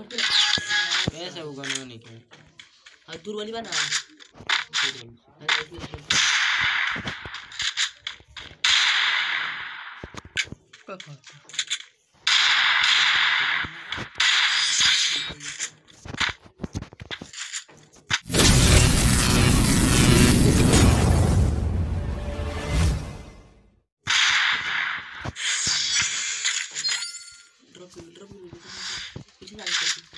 ऐसे वो गन नहीं खेल और दूर वाली बना। ठीक है अरे güzel bir şekilde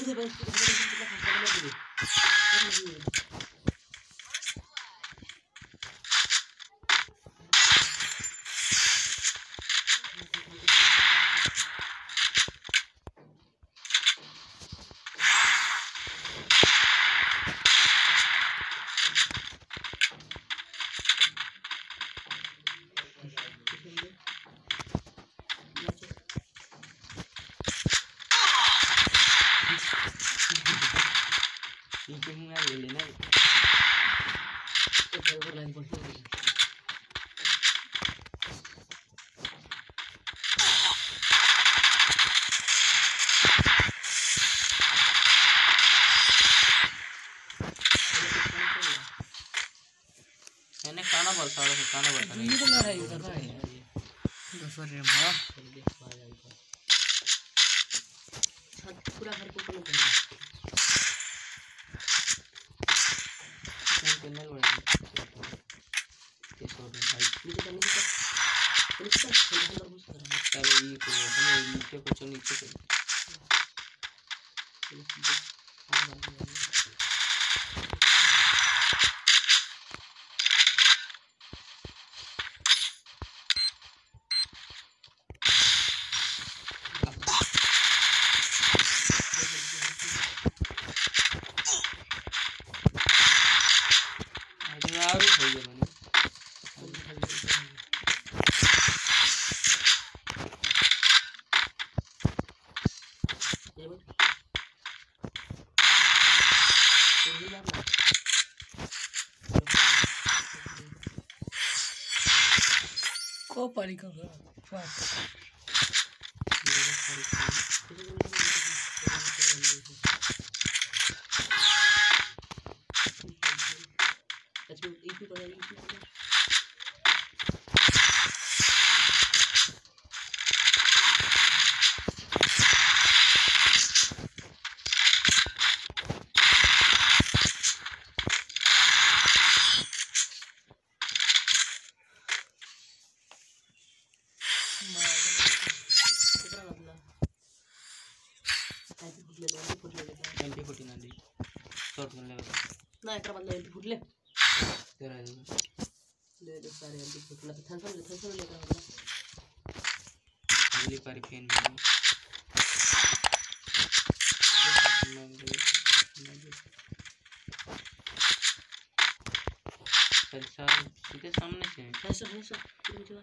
Bu da ben şu kadar bir şekilde kapatalım. Ben de पीछे हूँ यार ये लेना मैंने खाना बरसा रहा खाना बरसा ये तो मेरा ही कर रहा है बस अरे वाह छत पूरा घर को कलर कर मैं शॉट है। नीचे को नीचे को चल नीचे को अरे यार हो गया मैंने ये बोल ये भी मारना को पानी का अच्छा एक भी कर एक भी कर कितना मतलब ऐसे फुट ले लो ऐसे फुट ले लो ट्वेंटी फोर्टी ना दी शॉट करने लगा ना एकरा मतलब ऐसे फुट ले तेरा है ले ले सारे ऐसे फुट ले थैंक्स ले थैंक्स ले एकरा मतलब अगली बारी फ़ैन में अच्छा सीधे सामने से है। ऐसा ऐसा पूरा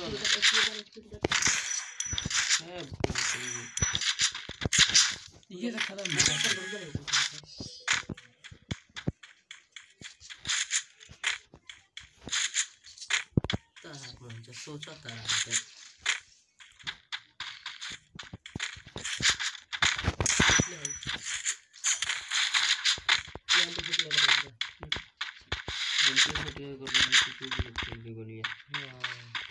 फोर्टी कर रहे हैं क्योंकि जल्दी गोलियाँ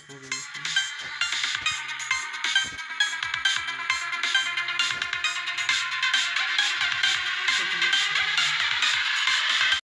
போகுது